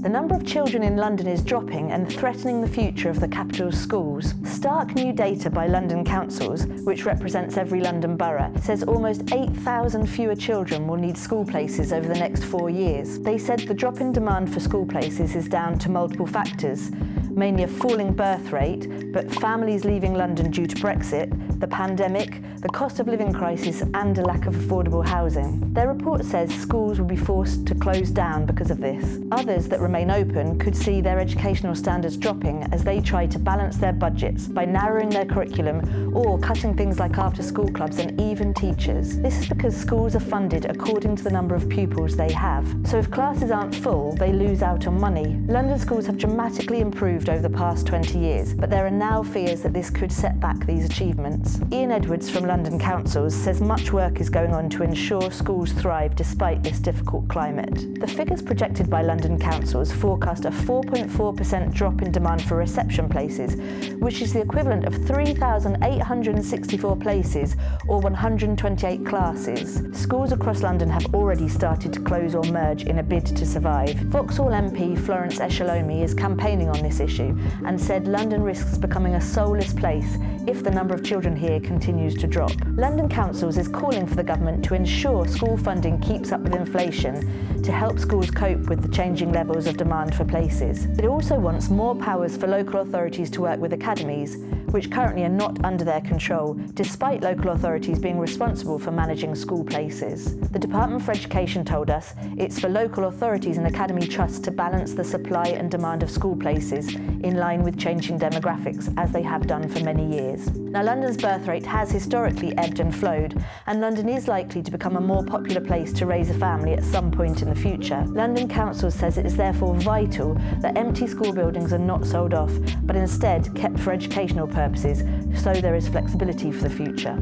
The number of children in London is dropping and threatening the future of the capital's schools. Stark new data by London councils, which represents every London borough, says almost 8,000 fewer children will need school places over the next four years. They said the drop in demand for school places is down to multiple factors, mainly a falling birth rate, but families leaving London due to Brexit, the pandemic, the cost of living crisis and a lack of affordable housing. Their report says schools will be forced to close down because of this. Others that remain open could see their educational standards dropping as they try to balance their budgets by narrowing their curriculum or cutting things like after school clubs and even teachers. This is because schools are funded according to the number of pupils they have. So if classes aren't full, they lose out on money. London schools have dramatically improved over the past 20 years, but there are now fears that this could set back these achievements. Ian Edwards from London Councils says much work is going on to ensure schools thrive despite this difficult climate. The figures projected by London Councils forecast a 4.4% drop in demand for reception places, which is the equivalent of 3,864 places or 128 classes. Schools across London have already started to close or merge in a bid to survive. Vauxhall MP Florence Eshalomi is campaigning on this issue and said London risks becoming a soulless place if the number of children here continues to drop. London Councils is calling for the government to ensure school funding keeps up with inflation to help schools cope with the changing levels of demand for places. It also wants more powers for local authorities to work with academies, which currently are not under their control, despite local authorities being responsible for managing school places. The Department for Education told us it's for local authorities and academy trusts to balance the supply and demand of school places in line with changing demographics, as they have done for many years. Now, London's birth rate has historically ebbed and flowed, and London is likely to become a more popular place to raise a family at some point in the future. London Council says it is therefore vital that empty school buildings are not sold off, but instead kept for educational purposes, so there is flexibility for the future.